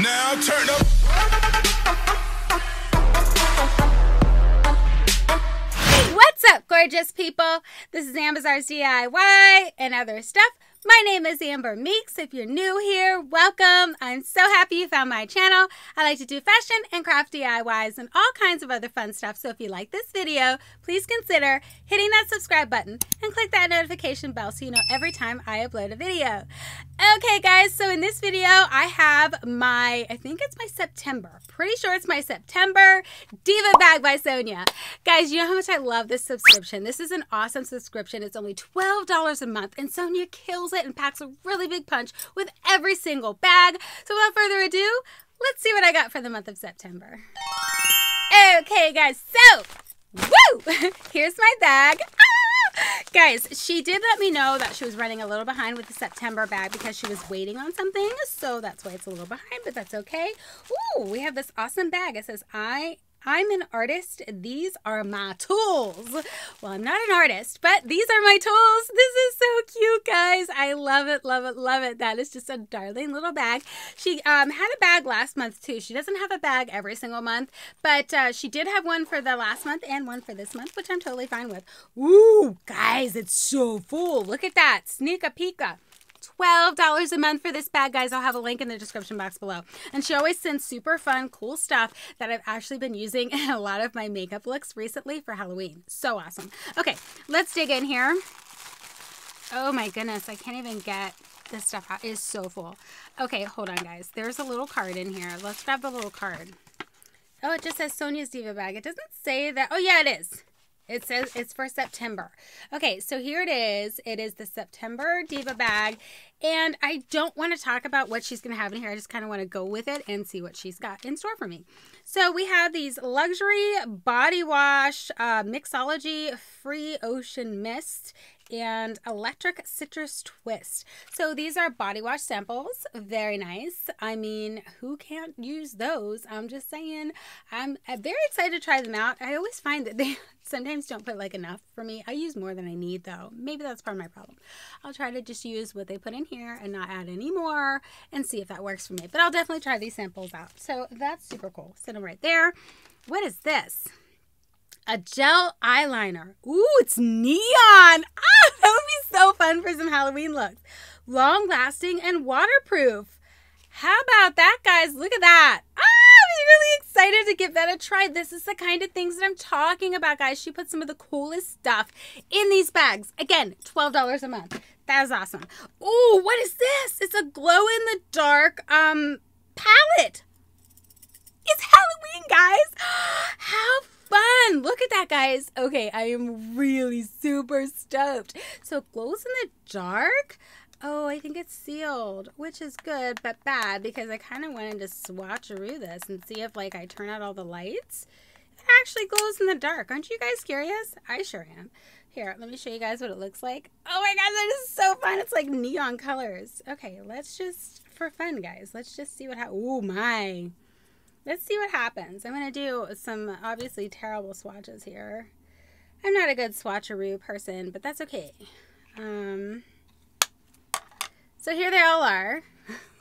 Now turn up. What's up, gorgeous people? This is Ambizzares DIY and other stuff. My name is Amber Meeks. If you're new here, welcome. I'm so happy you found my channel. I like to do fashion and craft DIYs and all kinds of other fun stuff. So if you like this video, please consider hitting that subscribe button and click that notification bell so you know every time I upload a video. Okay, guys, so in this video, I have my, I think it's my September. Pretty sure it's my September Diva Bag by Sonya. Guys, you know how much I love this subscription. This is an awesome subscription. It's only $12 a month, and Sonya kills it and packs a really big punch with every single bag. So without further ado, let's see what I got for the month of September. Okay, guys, so, woo! Here's my bag. Guys, she did let me know that she was running a little behind with the September bag because she was waiting on something. So that's why it's a little behind, but that's okay. Ooh, we have this awesome bag. It says, I I'm an artist. These are my tools. Well, I'm not an artist, but these are my tools. This is so cute, guys. I love it, love it, love it. That is just a darling little bag. She um, had a bag last month, too. She doesn't have a bag every single month, but uh, she did have one for the last month and one for this month, which I'm totally fine with. Ooh, guys, it's so full. Look at that. Sneak a peeka. $12 a month for this bag, guys. I'll have a link in the description box below. And she always sends super fun, cool stuff that I've actually been using in a lot of my makeup looks recently for Halloween. So awesome. Okay, let's dig in here. Oh my goodness, I can't even get this stuff out. It is so full. Okay, hold on, guys. There's a little card in here. Let's grab the little card. Oh, it just says Sonya's Diva bag. It doesn't say that. Oh, yeah, it is. It says it's for September. Okay, so here it is. It is the September Diva bag. And I don't want to talk about what she's going to have in here. I just kind of want to go with it and see what she's got in store for me. So we have these luxury body wash uh, mixology free ocean mist and electric citrus twist. So these are body wash samples. Very nice. I mean, who can't use those? I'm just saying. I'm very excited to try them out. I always find that they sometimes don't put like enough for me. I use more than I need though. Maybe that's part of my problem. I'll try to just use what they put in here and not add any more and see if that works for me. But I'll definitely try these samples out. So that's super cool. Set them right there. What is this? A gel eyeliner. Ooh, it's neon. Ah, that would be so fun for some Halloween looks. Long lasting and waterproof. How about that, guys? Look at that. Ah, I'm really excited to give that a try. This is the kind of things that I'm talking about, guys. She put some of the coolest stuff in these bags. Again, $12 a month. That is awesome. Oh, what is this? It's a glow in the dark um palette. It's Halloween, guys. How fun. Look at that, guys. Okay, I am really super stoked. So glows in the dark. Oh, I think it's sealed, which is good but bad because I kind of wanted to swatcheroo this and see if like I turn out all the lights. It actually glows in the dark. Aren't you guys curious? I sure am. Here, let me show you guys what it looks like. Oh my god, that is so fun. It's like neon colors. Okay, let's just, for fun, guys, let's just see what happens. Oh my. Let's see what happens. I'm going to do some obviously terrible swatches here. I'm not a good swatcheroo person, but that's okay. Um, so here they all are.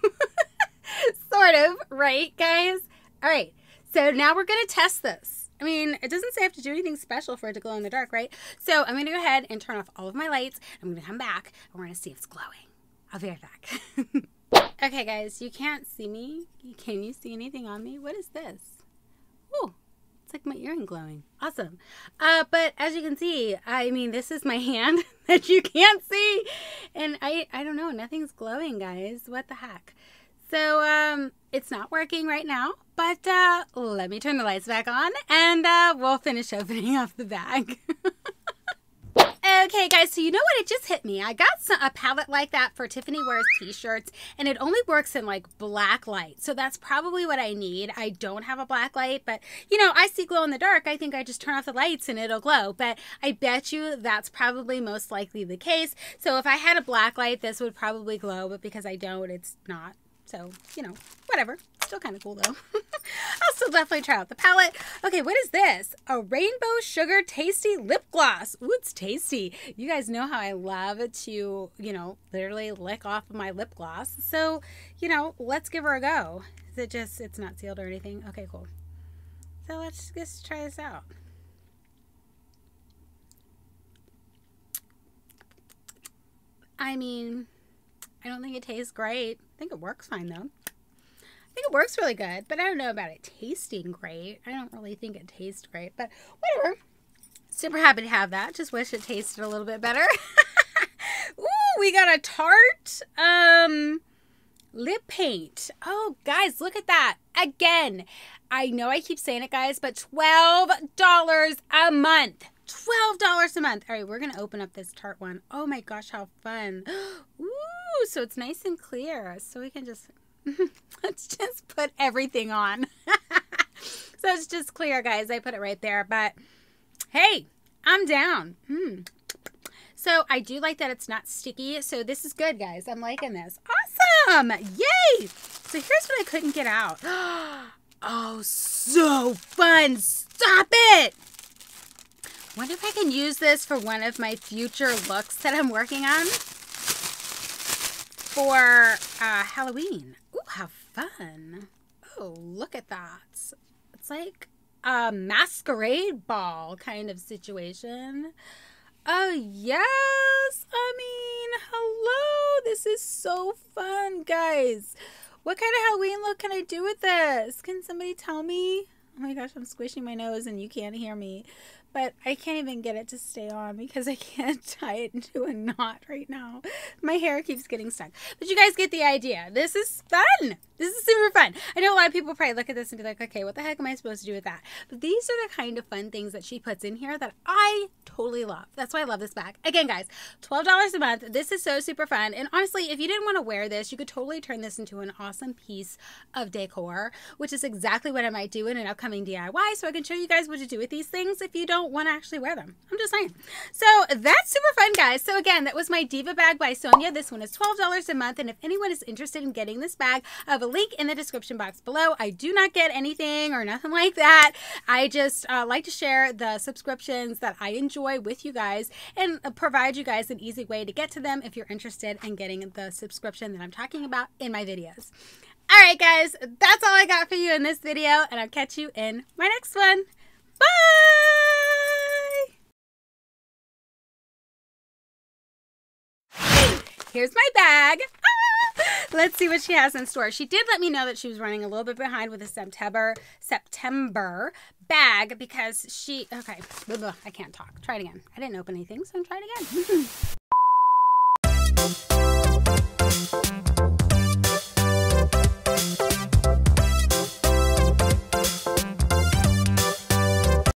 sort of, right, guys? All right, so now we're going to test this. I mean, it doesn't say I have to do anything special for it to glow in the dark, right? So I'm going to go ahead and turn off all of my lights. I'm going to come back, and we're going to see if it's glowing. I'll be right back. Okay, guys, you can't see me. Can you see anything on me? What is this? Oh, it's like my earring glowing. Awesome. Uh, but as you can see, I mean, this is my hand that you can't see. And I, I don't know, nothing's glowing, guys. What the heck? So, um, it's not working right now, but, uh, let me turn the lights back on and, uh, we'll finish opening up the bag. Okay, guys, so you know what? It just hit me. I got some, a palette like that for Tiffany Wears t-shirts, and it only works in, like, black light. So that's probably what I need. I don't have a black light, but, you know, I see glow in the dark. I think I just turn off the lights and it'll glow. But I bet you that's probably most likely the case. So if I had a black light, this would probably glow, but because I don't, it's not. So, you know, whatever. Still kind of cool, though. I'll still definitely try out the palette. Okay, what is this? A rainbow sugar tasty lip gloss. Ooh, it's tasty. You guys know how I love to, you know, literally lick off my lip gloss. So, you know, let's give her a go. Is it just, it's not sealed or anything? Okay, cool. So let's just try this out. I mean, I don't think it tastes great. I think it works fine though. I think it works really good, but I don't know about it tasting great. I don't really think it tastes great, but whatever. Super happy to have that. Just wish it tasted a little bit better. Ooh, we got a Tarte um lip paint. Oh, guys, look at that. Again, I know I keep saying it, guys, but $12 a month. $12 a month. All right, we're going to open up this Tarte one. Oh my gosh, how fun. Ooh, so it's nice and clear. So we can just, let's just put everything on. so it's just clear, guys. I put it right there. But hey, I'm down. Hmm. So I do like that it's not sticky. So this is good, guys. I'm liking this. Awesome. Yay. So here's what I couldn't get out. Oh, so fun. Stop it. Wonder if I can use this for one of my future looks that I'm working on for uh, Halloween. Ooh, how fun. Oh, look at that. It's like a masquerade ball kind of situation. Oh, yes. I mean, hello. This is so fun, guys. What kind of Halloween look can I do with this? Can somebody tell me? Oh my gosh, I'm squishing my nose and you can't hear me but I can't even get it to stay on because I can't tie it into a knot right now. My hair keeps getting stuck. But you guys get the idea. This is fun. This is super fun. I know a lot of people probably look at this and be like, okay, what the heck am I supposed to do with that? But these are the kind of fun things that she puts in here that I totally love. That's why I love this bag. Again, guys, $12 a month. This is so super fun. And honestly, if you didn't want to wear this, you could totally turn this into an awesome piece of decor, which is exactly what I might do in an upcoming DIY. So I can show you guys what to do with these things if you don't want to actually wear them. I'm just saying. So that's super fun, guys. So again, that was my Diva bag by Sonya. This one is $12 a month. And if anyone is interested in getting this bag, I have a link in the description box below. I do not get anything or nothing like that. I just uh, like to share the subscriptions that I enjoy with you guys and provide you guys an easy way to get to them if you're interested in getting the subscription that I'm talking about in my videos. All right, guys, that's all I got for you in this video, and I'll catch you in my next one. Bye! Here's my bag. Ah! Let's see what she has in store. She did let me know that she was running a little bit behind with the September September bag because she okay. I can't talk. Try it again. I didn't open anything, so I'm trying again.